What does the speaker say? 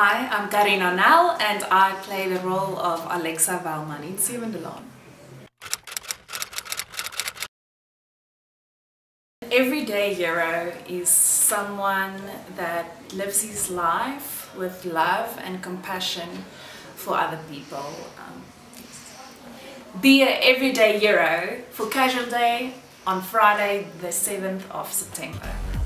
Hi, I'm Karina Nel and I play the role of Alexa Valman in Sewendelaan. Everyday hero is someone that lives his life with love and compassion for other people. Um, be an everyday hero for Casual Day on Friday the 7th of September.